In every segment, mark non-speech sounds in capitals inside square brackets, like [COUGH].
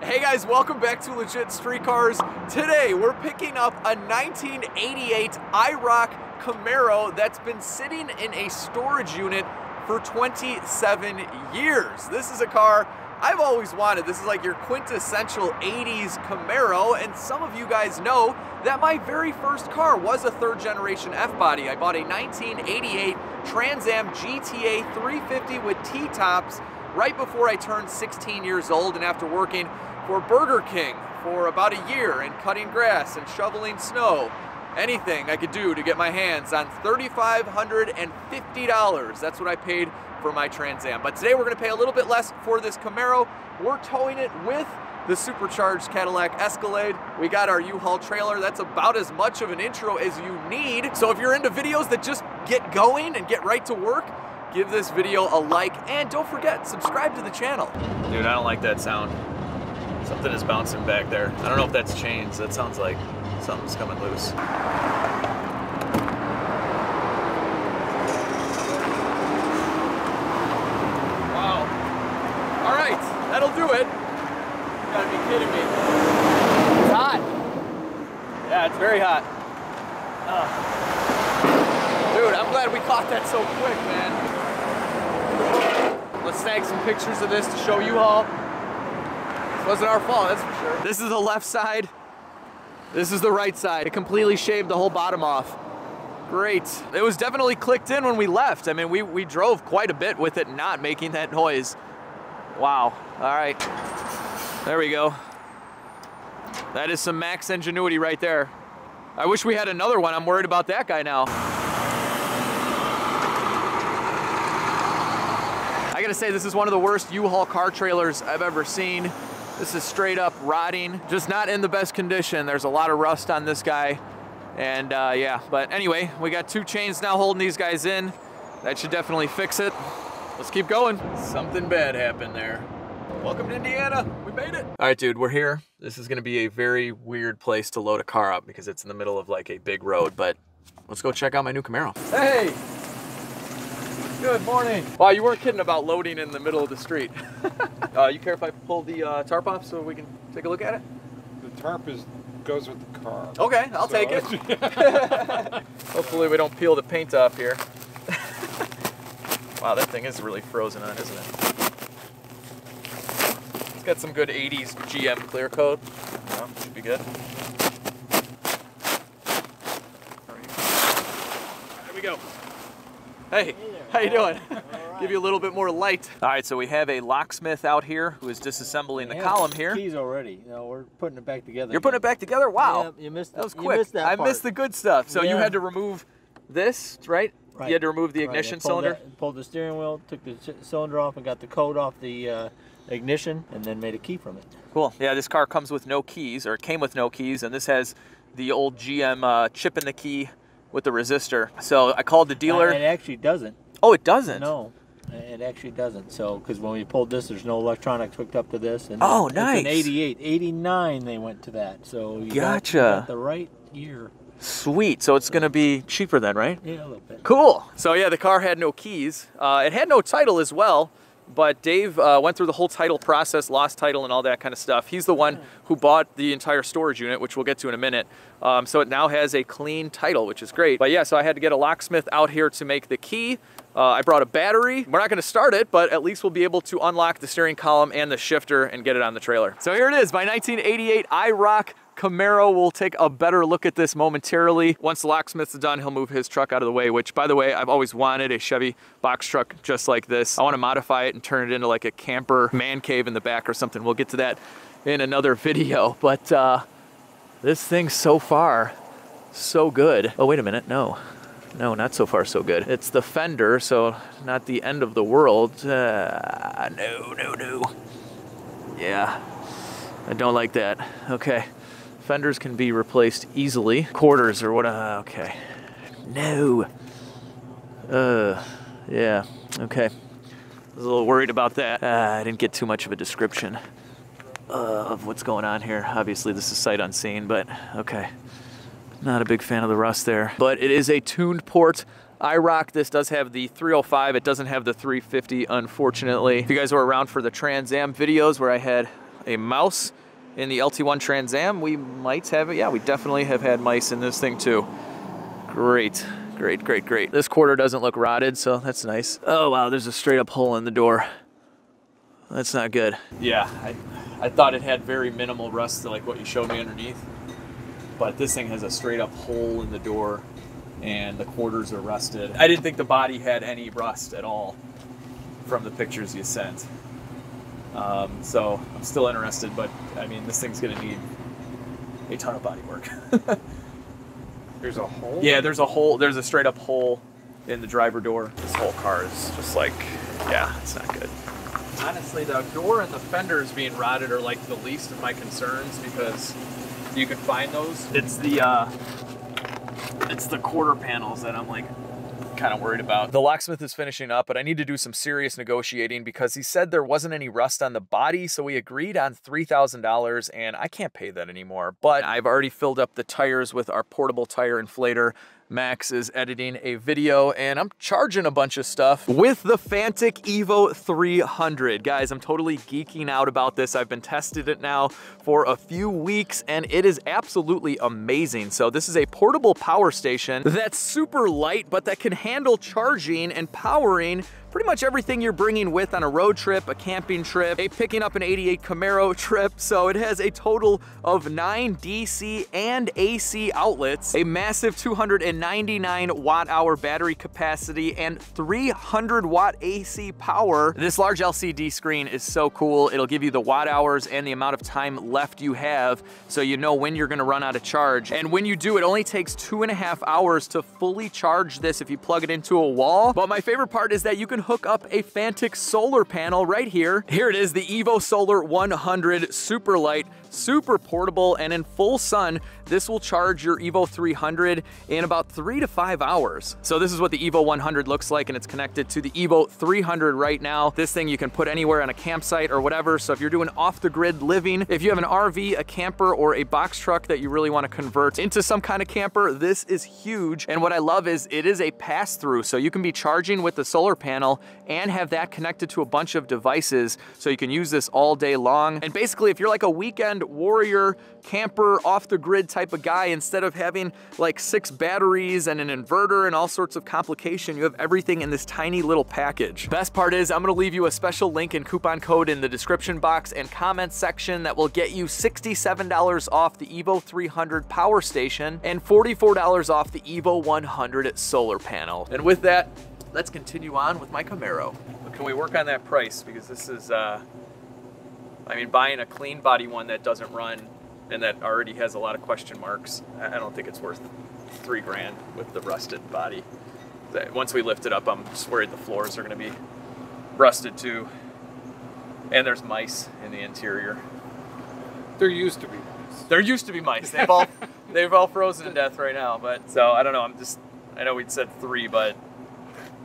Hey guys, welcome back to Legit Street Cars. Today we're picking up a 1988 IROC Camaro that's been sitting in a storage unit for 27 years. This is a car I've always wanted. This is like your quintessential 80s Camaro, and some of you guys know that my very first car was a third generation F-body. I bought a 1988 Trans Am GTA 350 with T-tops right before I turned 16 years old and after working for Burger King for about a year and cutting grass and shoveling snow. Anything I could do to get my hands on $3,550. That's what I paid for my Trans Am. But today we're gonna pay a little bit less for this Camaro. We're towing it with the supercharged Cadillac Escalade. We got our U-Haul trailer. That's about as much of an intro as you need. So if you're into videos that just get going and get right to work, give this video a like and don't forget, subscribe to the channel. Dude, I don't like that sound. Something is bouncing back there. I don't know if that's chains. That sounds like something's coming loose. Wow. All right, that'll do it. You gotta be kidding me. It's hot. Yeah, it's very hot. Ugh. Dude, I'm glad we caught that so quick, man. Let's snag some pictures of this to show you all. This wasn't our fault, that's for sure. This is the left side. This is the right side. It completely shaved the whole bottom off. Great. It was definitely clicked in when we left. I mean, we, we drove quite a bit with it not making that noise. Wow. All right. There we go. That is some max ingenuity right there. I wish we had another one. I'm worried about that guy now. I gotta say, this is one of the worst U-Haul car trailers I've ever seen. This is straight up rotting, just not in the best condition. There's a lot of rust on this guy. And uh, yeah, but anyway, we got two chains now holding these guys in. That should definitely fix it. Let's keep going. Something bad happened there. Welcome to Indiana, we made it. All right, dude, we're here. This is gonna be a very weird place to load a car up because it's in the middle of like a big road, but let's go check out my new Camaro. Hey, Good morning. Wow, you weren't kidding about loading in the middle of the street. [LAUGHS] uh, you care if I pull the uh, tarp off so we can take a look at it? The tarp is goes with the car. Okay, I'll So- take it. [LAUGHS] Hopefully we don't peel the paint off here. [LAUGHS] wow, that thing is really frozen on, isn't it? It's got some good 80s GM clear coat. Yeah, should be good. There we go. Hey, [LAUGHS] how you doing? Give you a little bit more light. All right, so we have a locksmith out here who is disassembling the column here. Keys already. You know, we're putting it back together. You're putting it back together? Wow. Yeah, you missed. That was you quick. missed that I part. missed the good stuff. So you had to remove this, right? Right. You had to remove the Right, ignition pulled cylinder. that- pulled the steering wheel, took the cylinder off, and got the code off the uh, ignition, and then made a key from it. Cool. Yeah, this car comes with no keys, or came with no keys, and this has the old GM uh, chip in the key with the resistor. So I called the dealer. Uh, it actually doesn't. Oh, it doesn't. No, it actually doesn't. So, because when we pulled this, there's no electronics hooked up to this. And Oh, it's nice. an 88, 89, they went to that. So you got- Gotcha. got the right year. Sweet. So it's gonna be cheaper then, right? Yeah, a little bit. Cool. So yeah, the car had no keys. Uh, it had no title as well, but Dave uh, went through the whole title process, lost title and all that kind of stuff. He's the one who bought the entire storage unit, which we'll get to in a minute. Um, so it now has a clean title, which is great. But yeah, so I had to get a locksmith out here to make the key. Uh, I brought a battery. We're not gonna start it, but at least we'll be able to unlock the steering column and the shifter and get it on the trailer. So here it is, my 1988 IROC Camaro. We'll take a better look at this momentarily. Once the locksmith's done, he'll move his truck out of the way, which by the way, I've always wanted a Chevy box truck just like this. I wanna modify it and turn it into like a camper man cave in the back or something. We'll get to that in another video, but uh, this thing so far, so good. Oh, wait a minute, no. No, not so far so good. It's the fender, so not the end of the world. Uh, no, no, no. Yeah, I don't like that. Okay, fenders can be replaced easily. Quarters or what, uh, okay. No. Uh, yeah, okay. I was a little worried about that. Uh, I didn't get too much of a description of what's going on here. Obviously, this is sight unseen, but okay. Not a big fan of the rust there. But it is a tuned port. IROC, this does have the 305. It doesn't have the 350, unfortunately. If you guys were around for the Trans Am videos where I had a mouse in the LT1 Trans Am. We might have it. Yeah, we definitely have had mice in this thing too. Great, great, great, great. This quarter doesn't look rotted, so that's nice. Oh wow, there's a straight up hole in the door. That's not good. Yeah, I, I thought it had very minimal rust like what you showed me underneath. But this thing has a straight up hole in the door and the quarters are rusted. I didn't think the body had any rust at all from the pictures you sent. Um, so I'm still interested, but I mean, this thing's gonna need a ton of body work. [LAUGHS] There's a hole? yeah, there's a hole, there's a straight up hole in the driver door. This whole car is just like, yeah, it's not good. Honestly, the door and the fenders being rotted are like the least of my concerns because you can find those. It's the, uh, it's the quarter panels that I'm like kind of worried about. The locksmith is finishing up, but I need to do some serious negotiating because he said there wasn't any rust on the body, so we agreed on $3,000 and I can't pay that anymore. But I've already filled up the tires with our portable tire inflator. Max is editing a video and I'm charging a bunch of stuff with the Fanttik Evo 300. Guys, I'm totally geeking out about this. I've been tested it now for a few weeks and it is absolutely amazing. So this is a portable power station that's super light, but that can handle charging and powering pretty much everything you're bringing with on a road trip, a camping trip, a picking up an 88 Camaro [LAUGHS] trip. So it has a total of nine DC and AC outlets, a massive 299 watt hour battery capacity, and 300 watt AC power. This large LCD screen is so cool. It'll give you the watt hours and the amount of time left you have so you know when you're gonna run out of charge. And when you do, it only takes two and a half hours to fully charge this if you plug it into a wall. But my favorite part is that you can hook up a Fanttik solar panel right here. Here it is, the Evo Solar 100 Super Light super portable and in full sun this will charge your evo 300 in about three to five hours. So this is what the evo 100 looks like and it's connected to the evo 300 right now. This thing you can put anywhere on a campsite or whatever. So if you're doing off the grid living if you have an rv a camper or a box truck that you really want to convert into some kind of camper this is huge. And what i love is it is a pass-through. So you can be charging with the solar panel and have that connected to a bunch of devices. So you can use this all day long. And basically if you're like a weekend warrior, camper, off the grid type of guy, instead of having like six batteries and an inverter and all sorts of complication, you have everything in this tiny little package. Best part is I'm gonna leave you a special link and coupon code in the description box and comments section that will get you $67 off the Evo 300 power station and $44 off the Evo 100 solar panel. And with that, let's continue on with my Camaro. Can we work on that price? Because this is, uh, I mean, buying a clean body one that doesn't run and that already has a lot of question marks, I don't think it's worth three grand with the rusted body. Once we lift it up, I'm just worried the floors are going to be rusted too. And there's mice in the interior. There used to be mice. There used to be mice. They've all [LAUGHS] they've all frozen to death right now. But so I don't know. I'm just I know we'd said three, but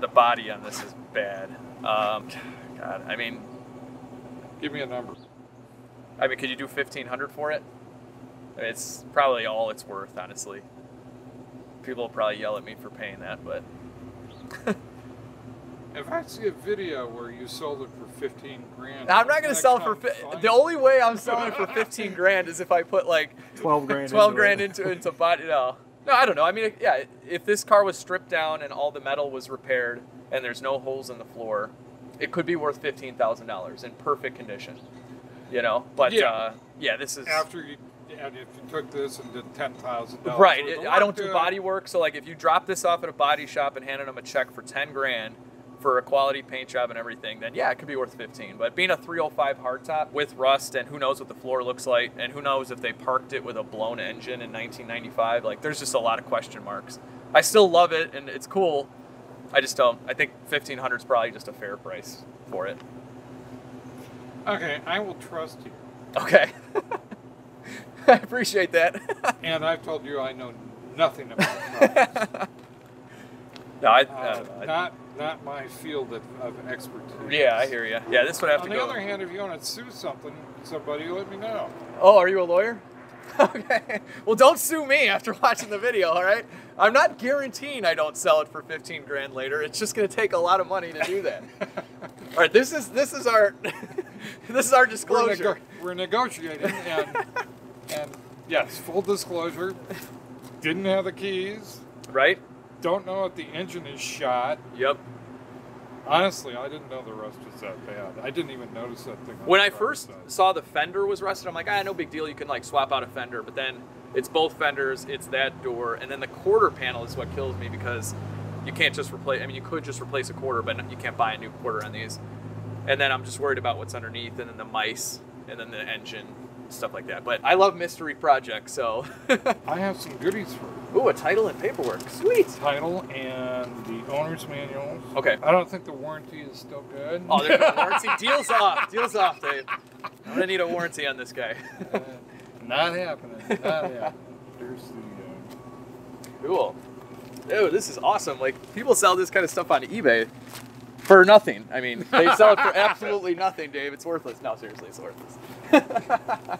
the body on this is bad. Um, God, I mean, Give me a number. I mean, could you do fifteen hundred for it? I mean, it's probably all it's worth, honestly. People will probably yell at me for paying that, but [LAUGHS] If I see a video where you sold it for 15 grand, I'm not gonna sell it for. Fi- the only way I'm selling it for [LAUGHS] fifteen grand is if I put like 12 grand. 12 into grand it. into into body. No, no, I don't know. I mean, yeah, if this car was stripped down and all the metal was repaired and there's no holes in the floor, it could be worth fifteen thousand dollars in perfect condition. You know, but Yeah. uh, yeah, this is After you, and if you took this and did $10,000. right. it- I don't do it, body work, so like if you drop this off at a body shop and handed them a check for ten grand for a quality paint job and everything, then yeah, it could be worth 15. But being a 305 hardtop with rust and who knows what the floor looks like and who knows if they parked it with a blown engine in 1995, like there's just a lot of question marks. I still love it and it's cool. I just don't. I think 1500 is probably just a fair price for it. Okay, I will trust you. Okay. [LAUGHS] I appreciate that. [LAUGHS] And I've told you I know nothing about [LAUGHS] no, I, Uh. I- not, not my field of, of expertise. yeah, I hear you. Yeah, this would have On to go. On the other hand, if you want to sue something, somebody, let me know. Oh, are you a lawyer? Okay. Well, don't sue me after watching the video, all right? I'm not guaranteeing I don't sell it for 15 grand later. It's just going to take a lot of money to do that. all right, this is this is our [LAUGHS] this is our we're, disclosure. nego- we're negotiating, and, [LAUGHS] and yes, full disclosure, didn't have the keys. Right? Don't know if the engine is shot. Yep. Honestly, I didn't know the rust was that bad. I didn't even notice that thing. When I first side. saw the fender was rusted, I'm like, ah, no big deal. You can like swap out a fender, but then it's both fenders, it's that door, and then the quarter panel is what kills me because you can't just replace. I mean, you could just replace a quarter, but you can't buy a new quarter on these. And then I'm just worried about what's underneath, and then the mice, and then the engine, stuff like that. But I love mystery projects, so. [LAUGHS] I have some goodies for you. Ooh, a title and paperwork. Sweet. title and the owner's manual. Okay. I don't think the warranty is still good. Oh, there's no [LAUGHS] warranty. Deals off. Deals off, Dave. I'm gonna need a warranty on this guy. Uh, not happening. Not [LAUGHS] happening. There's the. Cool. Dude, this is awesome. Like people sell this kind of stuff on eBay for nothing. I mean, [LAUGHS] they sell it for absolutely nothing, Dave. It's worthless. No, seriously, it's worthless. [LAUGHS]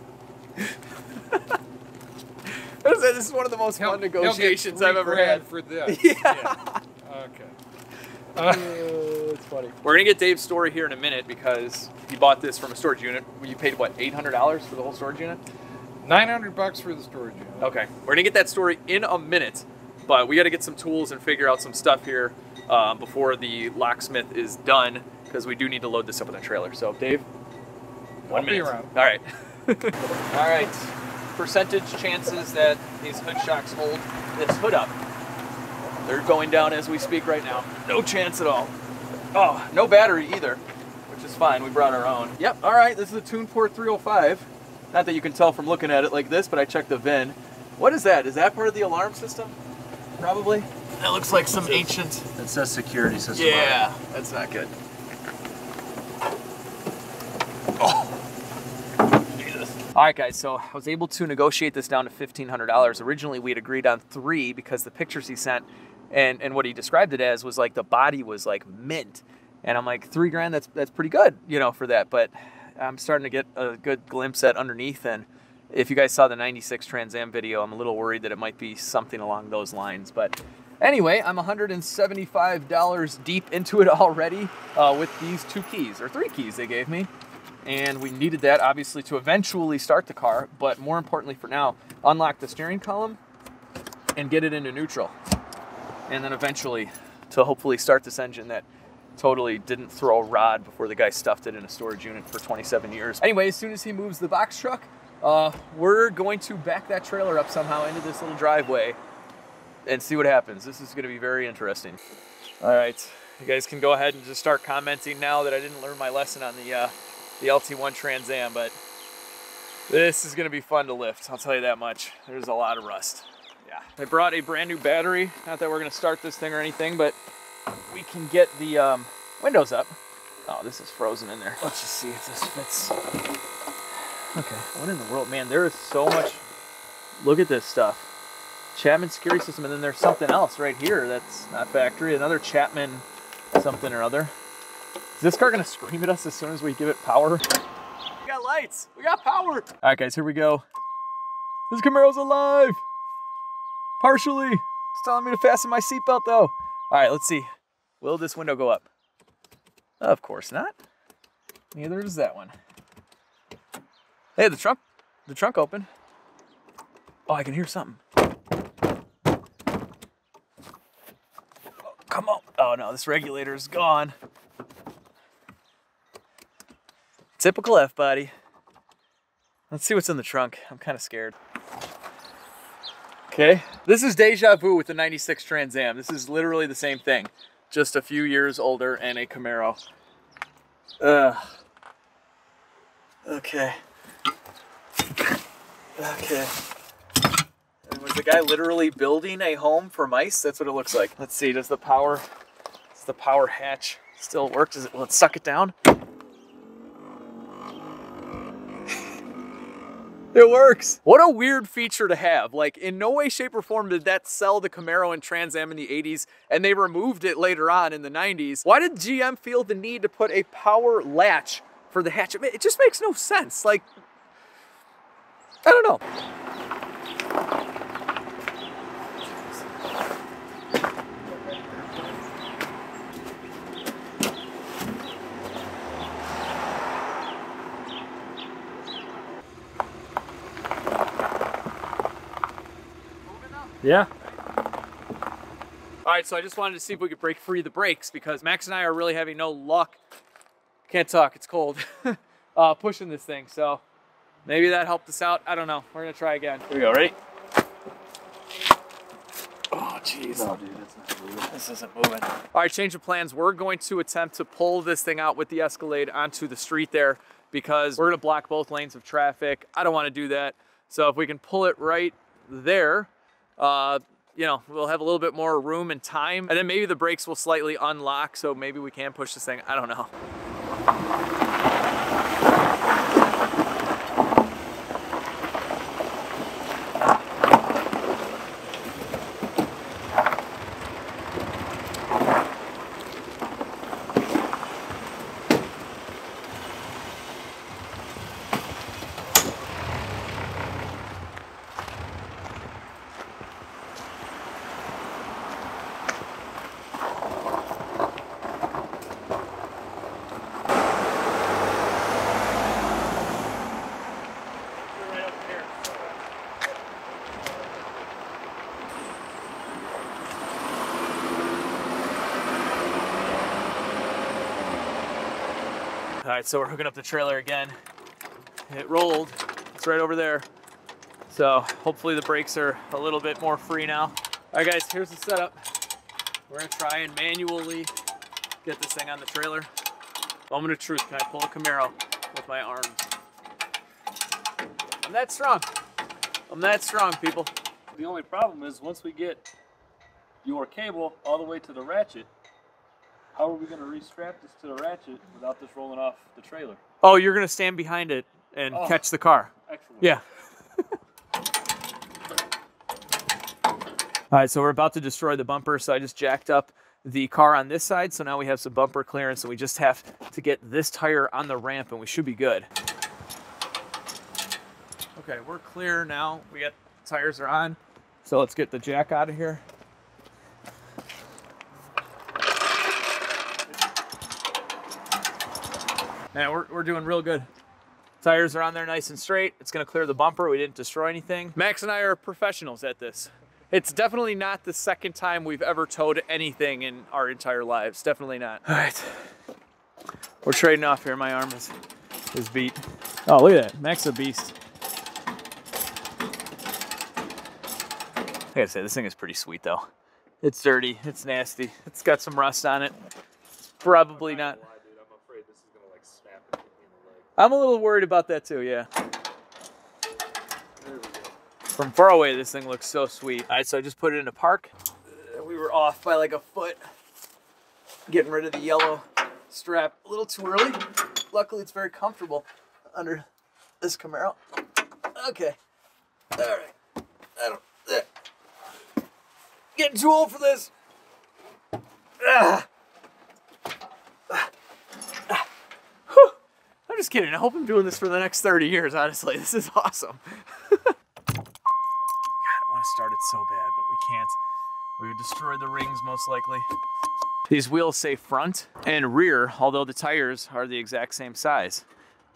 this is- one of the most fun he'll- he'll negotiations I've ever had. for this. [LAUGHS] Yeah. Okay. Uh, it's funny. We're gonna get Dave's story here in a minute because he bought this from a storage unit. You paid what, eight hundred dollars for the whole storage unit? Nine hundred bucks for the storage unit. Okay, we're gonna get that story in a minute, but we got to get some tools and figure out some stuff here um, before the locksmith is done because we do need to load this up in the trailer. So, Dave, one I'll minute. All right. [LAUGHS] All right. Percentage chances that these hood shocks hold this hood up. They're going down as we speak right now. No chance at all. Oh, no battery either, which is fine. We brought our own. Yep. All right. This is a TunePort 305. Not that you can tell from looking at it like this, but I checked the VIN. What is that? Is that part of the alarm system? Probably. That looks like some ancient. It says security system. Yeah, that's not good. Oh. Jesus. All right, guys. So I was able to negotiate this down to fifteen hundred dollars. Originally, we had agreed on three because the pictures he sent and and what he described it as was like the body was like mint, and I'm like three grand. That's that's pretty good, you know, for that. But I'm starting to get a good glimpse at underneath and. If you guys saw the 96 Trans Am video, I'm a little worried that it might be something along those lines. But Anyway, I'm $175 deep into it [LAUGHS] already uh, with these two keys, or three keys they gave me. And we needed that obviously to eventually start the car, but more importantly for now, unlock the steering column and get it into neutral. And then eventually to hopefully start this engine that totally didn't throw a rod before the guy stuffed it in a storage unit for 27 years. Anyway, as soon as he moves the box truck, uh, we're going to back that trailer up somehow into this little driveway and see what happens. This is going to be very interesting. All right, you guys can go ahead and just start commenting now that I didn't learn my lesson on the uh, the LT1 Trans Am, but this is going to be fun to lift. I'll tell you that much. There's a lot of rust. Yeah, I brought a brand new battery. Not that we're going to start this thing or anything, but we can get the um, windows up. Oh, this is frozen in there. Let's just see if this fits. Okay, what in the world, man? There is so much. Look at this stuff. Chapman security system, and then there's something else right here that's not factory. Another Chapman something or other. Is this car gonna scream at us as soon as we give it power? We got lights. We got power. All right, guys, here we go. This Camaro's alive. Partially. It's telling me to fasten my seatbelt though. All right, let's see. Will this window go up? Of course not. Neither does that one. Hey, the trunk, the trunk open. Oh, I can hear something. Come on. Oh no, this regulator is gone. Typical F body. Let's see what's in the trunk. I'm kind of scared. Okay, this is deja vu with the 96 Trans Am. This is literally the same thing, just a few years older and a Camaro. Ugh. Okay. Okay. Was the guy literally building a home for mice? That's what it looks like. Let's see, does the power does the power hatch still work? Does it will it suck it down? [LAUGHS] It works. What a weird feature to have. Like, in no way, shape, or form did that sell the Camaro and Trans Am in the 80s, and they removed it later on in the 90s. Why did GM feel the need to put a power latch for the hatch? It just makes no sense. Like, I don't know. Yeah. All right, so I just wanted to see if we could break free the brakes because Max and I are really having no luck. Can't talk, it's cold. [LAUGHS] uh, pushing this thing, so maybe that helped us out. I don't know. We're gonna try again. Here we go. Ready? Oh, jeez. No, dude, that's not moving. This isn't moving. All right, change of plans. We're going to attempt to pull this thing out with the Escalade onto the street there because we're gonna block both lanes of traffic. I don't wanna do that. So if we can pull it right there, uh, you know, we'll have a little bit more room and time. And then maybe the brakes will slightly unlock, so maybe we can push this thing. I don't know. All right, so we're hooking up the trailer again. It rolled. It's right over there. So hopefully the brakes are a little bit more free now. All right, guys, here's the setup. We're gonna try and manually get this thing on the trailer. Moment of truth, can I pull a Camaro with my arms? I'm that strong. I'm that strong, people. The only problem is once we get your cable all the way to the ratchet, how are we going to restrap this to the ratchet without this rolling off the trailer? Oh, you're gonna stand behind it and Oh. catch the car. Excellent. Yeah. [LAUGHS] All right, so we're about to destroy the bumper, so I just jacked up the car on this side, so now we have some bumper clearance, and we just have to get this tire on the ramp, and we should be good. Okay, we're clear now. We got tires are on, so let's get the jack out of here. Man, we're, we're doing real good. Tires are on there nice and straight. It's gonna clear the bumper. We didn't destroy anything. Max and I are professionals at this. It's definitely not the second time we've ever towed anything in our entire lives. Definitely not. All right. We're trading off here. My arm is, is beat. Oh, look at that. Max a beast. I gotta say, this thing is pretty sweet though. It's dirty. It's nasty. It's got some rust on it. It's probably not. I'm a little worried about that too, yeah. From far away, this thing looks so sweet. All right, so I just put it in a park. Uh, We were off by like a foot. Getting rid of the yellow strap a little too early. Luckily, it's very comfortable under this Camaro. Okay. All right. I don't. There. Getting too old for this. Ah. I'm just kidding. I hope I'm doing this for the next 30 years, honestly. This is awesome. [LAUGHS] God, I want to start it so bad, but we can't. We would destroy the rings most likely. These wheels say front and rear, although the tires are the exact same size.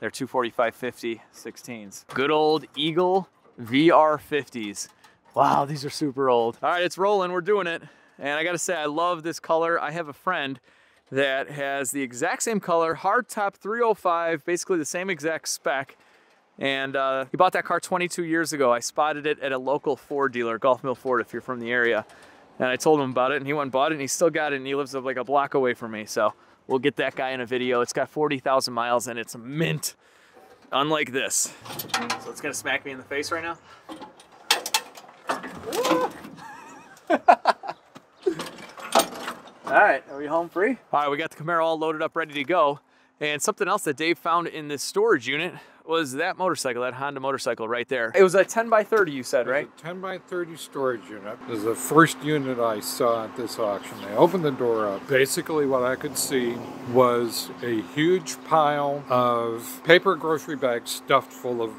They're 245 50 16s. Good old Eagle VR 50s. Wow, these are super old. All right, it's rolling. We're doing it. And I got to say, I love this color. I have a friend that has the exact same color, hardtop 305, basically the same exact spec. And uh, he bought that car 22 years ago. I spotted it at a local Ford dealer, Gulf Mill Ford, if you're from the area. And I told him about it, and he went and bought it, and he still got it, and he lives like a block away from me. So we'll get that guy in a video. It's got 40,000 miles, and it's mint, unlike this. So it's gonna smack me in the face right now. [LAUGHS] All right, are we home free? All right, we got the Camaro all loaded up, ready to go. And something else that Dave found in this storage unit was that motorcycle, that Honda motorcycle right there. It was a 10 by 30, you said, right? 10 by 30 storage unit. This is the first unit I saw at this auction. They opened the door up. Basically, what I could see was a huge pile of paper grocery bags stuffed full of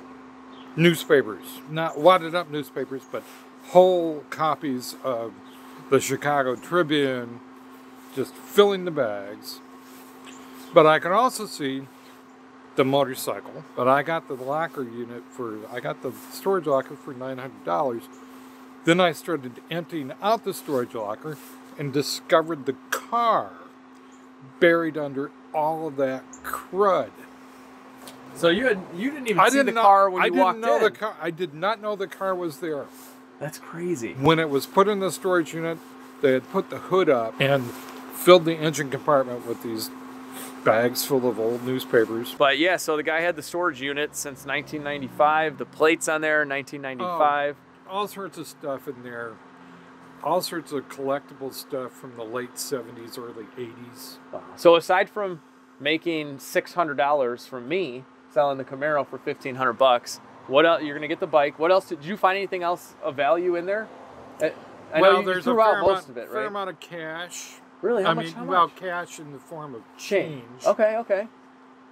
newspapers. Not wadded up newspapers, but whole copies of the Chicago Tribune, just filling the bags. But I can also see the motorcycle. But I got the locker unit for I got the storage locker for nine hundred dollars. Then I started emptying out the storage locker and discovered the car buried under all of that crud. So you had you didn't even I see didn't the know, car when I you didn't walked know in. the car. I did not know the car was there. That's crazy. When it was put in the storage unit, they had put the hood up and filled the engine compartment with these bags full of old newspapers. But yeah, so the guy had the storage unit since 1995. The plates on there, 1995. All sorts of stuff in there. All sorts of collectible stuff from the late 70s, early 80s. So aside from making $600 from me selling the Camaro for 1500 bucks, what else? You're gonna get the bike. What else? Did you find anything else of value in there? Uh, I, I well, there's threw a out fair, most amount, of it, fair right? amount of cash. Really? How I much? mean, how well, much? cash in the form of Change. change. Okay. Okay.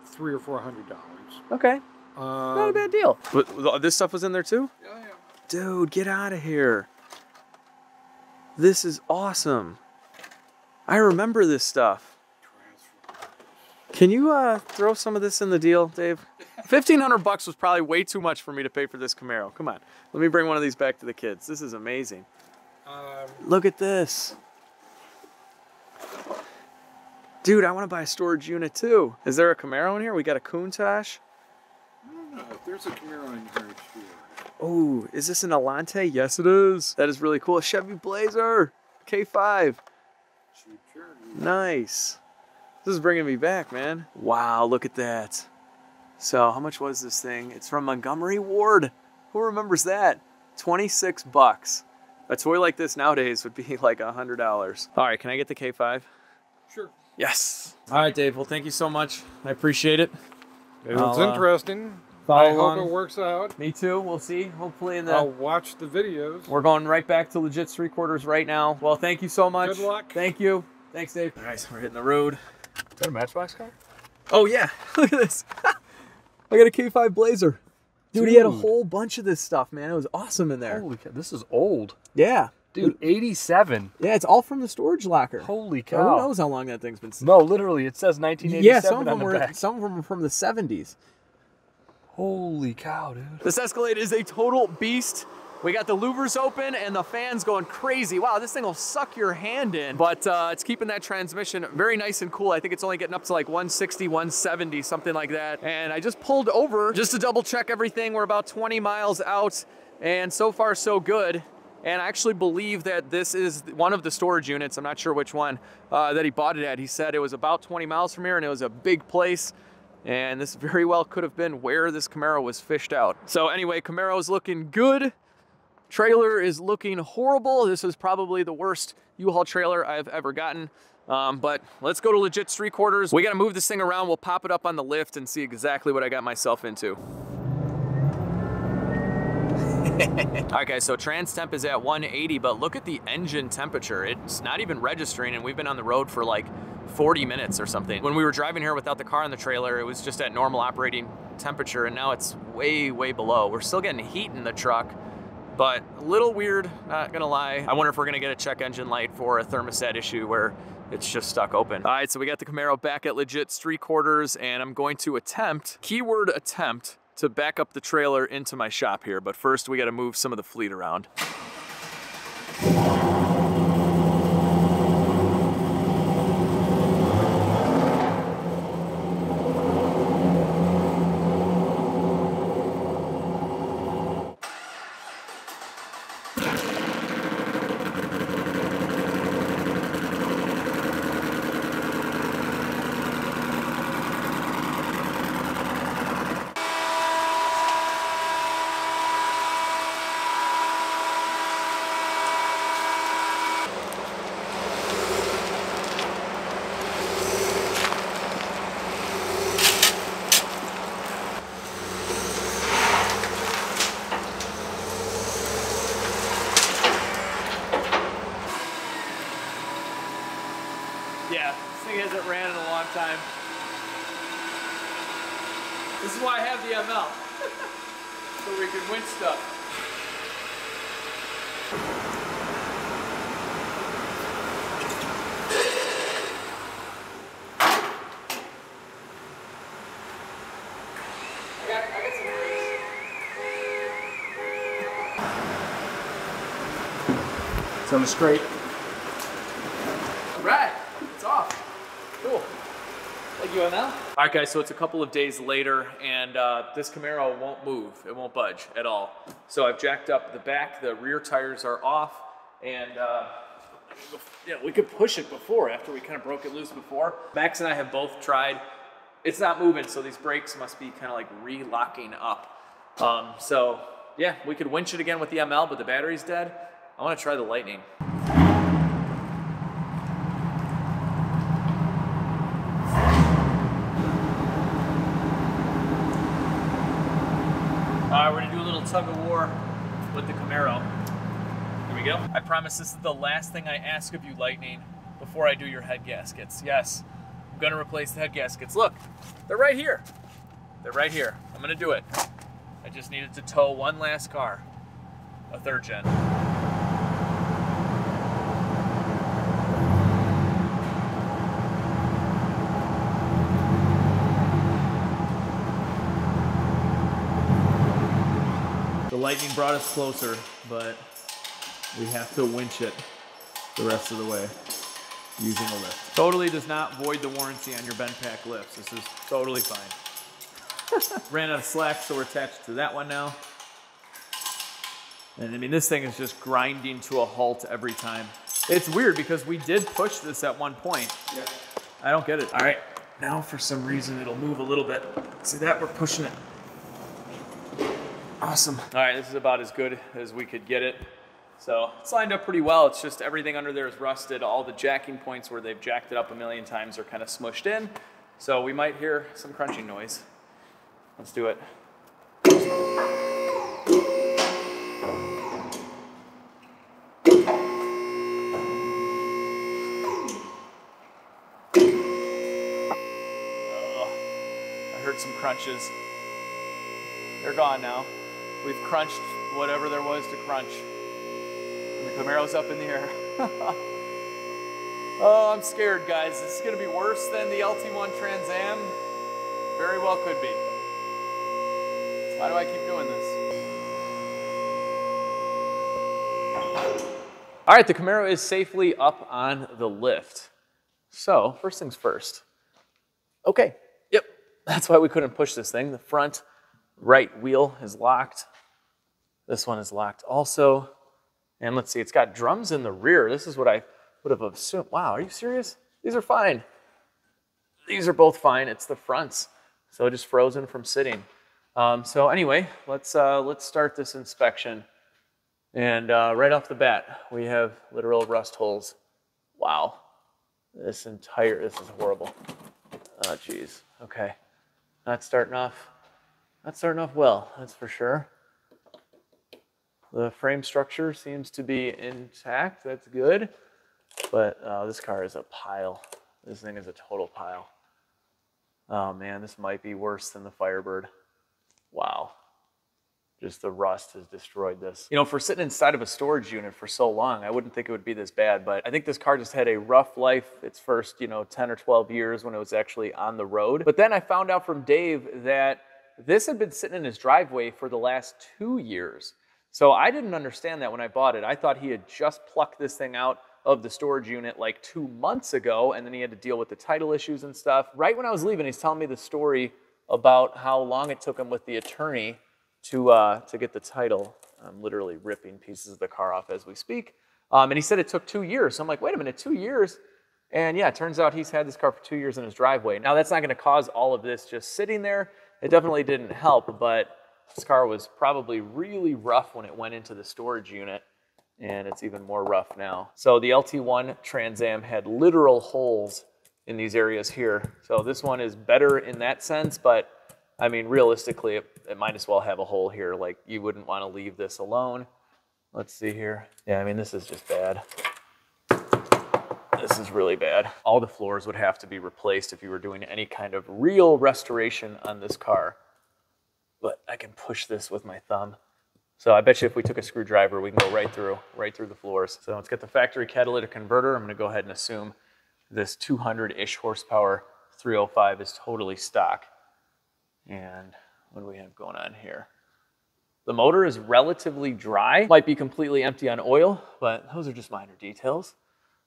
Three or four hundred dollars. Okay. Um, Not a bad deal. But this stuff was in there too. yeah, yeah. Dude, get out of here. This is awesome. I remember this stuff. Can you uh, throw some of this in the deal, Dave? [LAUGHS] Fifteen hundred bucks was probably way too much for me to pay for this Camaro. Come on, let me bring one of these back to the kids. This is amazing. Um, Look at this, dude. I want to buy a storage unit too. Is there a Camaro in here? We got a Countach. I don't know if there's a Camaro in here. Sure. Oh, is this an Alante? Yes, it is. That is really cool. A Chevy Blazer K5. Nice. This is bringing me back, man. Wow, look at that. So, how much was this thing? It's from Montgomery Ward. Who remembers that? 26 bucks. A toy like this nowadays would be [LAUGHS] like a $100. All right, can I get the K5? Sure. Yes. All right, Dave. Well, thank you so much. I appreciate it. It was I'll, uh, interesting. follow I hope along. it works out. Me too. We'll see. Hopefully in the I'll watch the videos. We're going right back to legit three quarters right now. Well, thank you so much. Good luck. Thank you. Thanks, Dave. All right, so we're hitting the road. Is that a Matchbox car? Oh yeah, [LAUGHS] look at this. [LAUGHS] I got a K5 Blazer. Dude, he had a whole bunch of this stuff, man. It was awesome in there. Holy cow, this is old. Yeah. Dude, 87. Yeah, it's all from the storage locker. Holy cow. who knows how long that thing's been? No, literally, it says 1987 Yeah, some of them the were back. some of them were from the 70s. Holy cow, dude. This Escalade is a total beast. We got the louvers open and the fans going crazy. Wow, this thing will suck your hand in, but uh, it's keeping that transmission very nice and cool. I think it's only getting up to like 160, 170, something like that. And I just pulled over just to double check everything. We're about 20 miles out, and so far so good. And I actually believe that this is one of the storage units, I'm not sure which one, uh, that he bought it at. He said it was about 20 miles from here and it was a big place. And this very well could have been where this Camaro was fished out. So anyway, Camaro is looking good. Trailer is looking horrible. This is probably the worst U-Haul trailer I've ever gotten. Um, but let's go to legit three quarters. We gotta move this thing around. We'll pop it up on the lift and see exactly what I got myself into. All right, guys, so trans temp is at 180, but look at the engine temperature. It's not even registering, and we've been on the road for like 40 minutes or something. When we were driving here without the car in the trailer, it was just at normal operating temperature, and now it's way, way below. We're still getting heat in the truck, but a little weird, not gonna lie. I wonder if we're gonna get a check engine light for a thermostat issue where it's just stuck open. All right, so we got the Camaro back at legit three quarters, and I'm going to attempt, keyword attempt, to back up the trailer into my shop here. But first, we gotta move some of the fleet around. Yeah, this thing hasn't ran in a long time. This is why I have the ML. [LAUGHS] so we can win stuff. I got, I got some grease. It's on the straight. Right, it's off. Cool. Thank you, ML. All right, guys, so it's a couple of days later, and uh, this Camaro won't move. It won't budge at all. So I've jacked up the back, the rear tires are off, and uh, yeah, we could push it before, after we kind of broke it loose before. Max and I have both tried. It's not moving, so these brakes must be kind of like re-locking up. Um, so yeah, we could winch it again with the ML, but the battery's dead. I want to try the Lightning. All right, we're gonna do a little tug of war with the Camaro. Here we go. I promise this is the last thing I ask of you, Lightning, before I do your head gaskets. Yes, I'm gonna replace the head gaskets. Look, they're right here. They're right here. I'm gonna do it. I just needed to tow one last car, a third gen. lightning brought us closer, but we have to winch it the rest of the way using a lift. Totally does not void the warranty on your BendPak lifts. This is totally fine. [LAUGHS] Ran out of slack, so we're attached to that one now. And I mean, this thing is just grinding to a halt every time. It's weird because we did push this at one point. Yeah. I don't get it. All right, now for some reason it'll move a little bit. See that? We're pushing it. Awesome. All right, this is about as good as we could get it. So it's lined up pretty well. It's just everything under there is rusted. All the jacking points where they've jacked it up a million times are kind of smushed in. So we might hear some crunching noise. Let's do it. Ugh. I heard some crunches. They're gone now. We've crunched whatever there was to crunch. And the Camaro's up in the air. [LAUGHS] oh, I'm scared, guys. This is going to be worse than the LT1 Trans Am. Very well could be. Why do I keep doing this? All right, the Camaro is safely up on the lift. So, first things first. Okay, yep, that's why we couldn't push this thing. The front right wheel is locked. This one is locked also. And let's see, it's got drums in the rear. This is what I would have assumed. Wow, are you serious? These are fine. These are both fine. It's the fronts. So just frozen from sitting. Um, so anyway, let's, uh, let's start this inspection. And uh, right off the bat, we have literal rust holes. Wow. This entire, this is horrible. Oh, geez. Okay. Not starting off, not starting off well, that's for sure. The frame structure seems to be intact. That's good. But uh, this car is a pile. This thing is a total pile. Oh man, this might be worse than the Firebird. Wow. Just the rust has destroyed this. You know, for sitting inside of a storage unit for so long, I wouldn't think it would be this bad, but I think this car just had a rough life its first, you know, 10 or 12 years when it was actually on the road. But then I found out from Dave that this had been sitting in his driveway for the last two years. So I didn't understand that when I bought it. I thought he had just plucked this thing out of the storage unit like two months ago, and then he had to deal with the title issues and stuff. Right when I was leaving, he's telling me the story about how long it took him with the attorney to, uh, to get the title. I'm literally ripping pieces of the car off as we speak. Um, and he said it took two years. So I'm like, wait a minute, two years? And yeah, it turns out he's had this car for two years in his driveway. Now, that's not going to cause all of this just sitting there. It definitely didn't help, but this car was probably really rough when it went into the storage unit, and it's even more rough now. So the LT1 Trans Am had literal holes in these areas here. So this one is better in that sense, but I mean, realistically, it, it might as well have a hole here. Like, you wouldn't want to leave this alone. Let's see here. Yeah, I mean, this is just bad. This is really bad. All the floors would have to be replaced if you were doing any kind of real restoration on this car. But I can push this with my thumb. So I bet you if we took a screwdriver, we can go right through, right through the floors. So let's get the factory catalytic converter. I'm gonna go ahead and assume this 200-ish horsepower 305 is totally stock. And what do we have going on here? The motor is relatively dry. Might be completely empty on oil, but those are just minor details.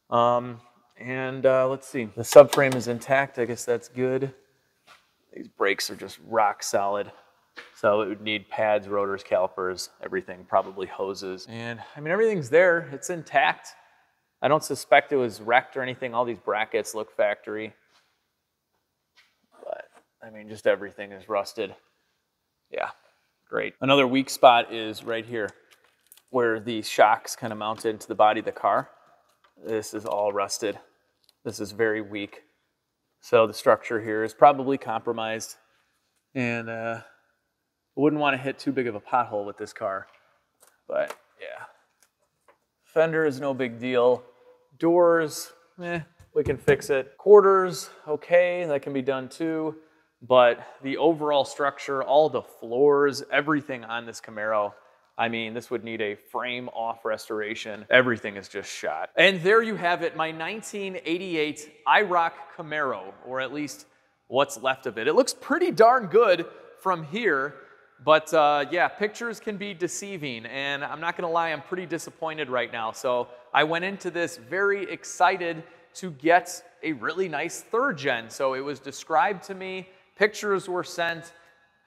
Um, and uh, let's see, the subframe is intact. I guess that's good. These brakes are just rock solid. So it would need pads, rotors, calipers, everything, probably hoses. And I mean, everything's there. It's intact. I don't suspect it was wrecked or anything. All these brackets look factory. But I mean, just everything is rusted. Yeah, great. Another weak spot is right here where the shocks kind of mounted into the body of the car. This is all rusted. This is very weak. So the structure here is probably compromised and uh, wouldn't want to hit too big of a pothole with this car. But yeah, fender is no big deal. Doors, eh, we can fix it. Quarters, okay, that can be done too. But the overall structure, all the floors, everything on this Camaro, I mean, this would need a frame off restoration. Everything is just shot. And there you have it, my 1988 IROC Camaro, or at least what's left of it. It looks pretty darn good from here, but uh, yeah, pictures can be deceiving, and I'm not gonna lie, I'm pretty disappointed right now. So I went into this very excited to get a really nice third gen. So it was described to me, pictures were sent,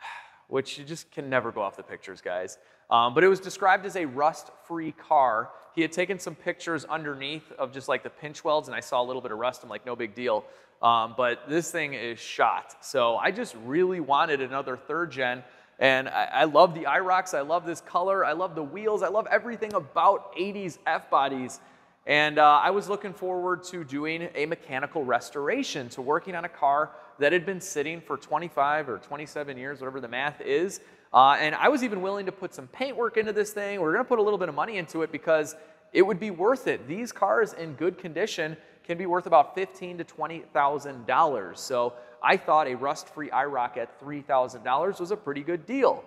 [SIGHS] which you just can never go off the pictures, guys. Um, but it was described as a rust-free car. He had taken some pictures underneath of just like the pinch welds, and I saw a little bit of rust. I'm like, no big deal. Um, but this thing is shot. So I just really wanted another third gen. And I, I love the IROCs. I love this color. I love the wheels. I love everything about 80s F bodies. And uh, I was looking forward to doing a mechanical restoration, to working on a car that had been sitting for 25 or 27 years, whatever the math is. Uh, and I was even willing to put some paint work into this thing. We we're gonna put a little bit of money into it because it would be worth it. These cars in good condition can be worth about fifteen to twenty thousand dollars. So I thought a rust-free IROC at three thousand dollars was a pretty good deal,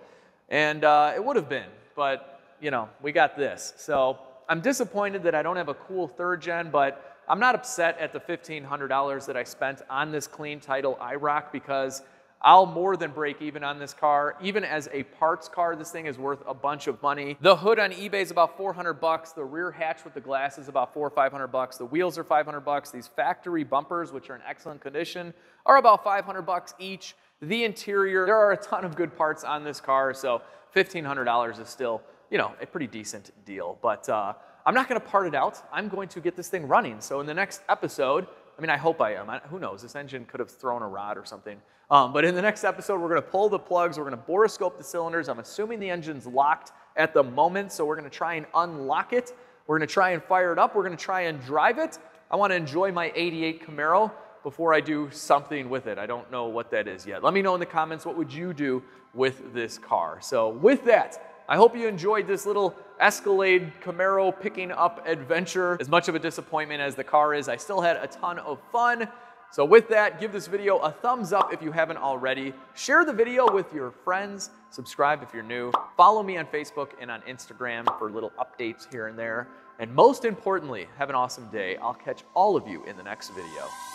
and uh, it would have been. But you know, we got this. So I'm disappointed that I don't have a cool third gen, but I'm not upset at the $1,500 that I spent on this clean title IROC because I'll more than break even on this car. Even as a parts car, this thing is worth a bunch of money. The hood on eBay is about 400 bucks. The rear hatch with the glass is about four or 500 bucks. The wheels are 500 bucks. These factory bumpers, which are in excellent condition, are about 500 bucks each. The interior, there are a ton of good parts on this car, so $1,500 is still, you know, a pretty decent deal. But uh, I'm not gonna part it out. I'm going to get this thing running. So in the next episode, I mean, I hope I am. I, who knows? This engine could have thrown a rod or something. Um, but in the next episode, we're going to pull the plugs. We're going to borescope the cylinders. I'm assuming the engine's locked at the moment, so we're going to try and unlock it. We're going to try and fire it up. We're going to try and drive it. I want to enjoy my 88 Camaro before I do something with it. I don't know what that is yet. Let me know in the comments what would you do with this car. So with that, I hope you enjoyed this little Escalade Camaro picking up adventure. As much of a disappointment as the car is, I still had a ton of fun. So with that, give this video a thumbs up if you haven't already. Share the video with your friends. Subscribe if you're new. Follow me on Facebook and on Instagram for little updates here and there. And most importantly, have an awesome day. I'll catch all of you in the next video.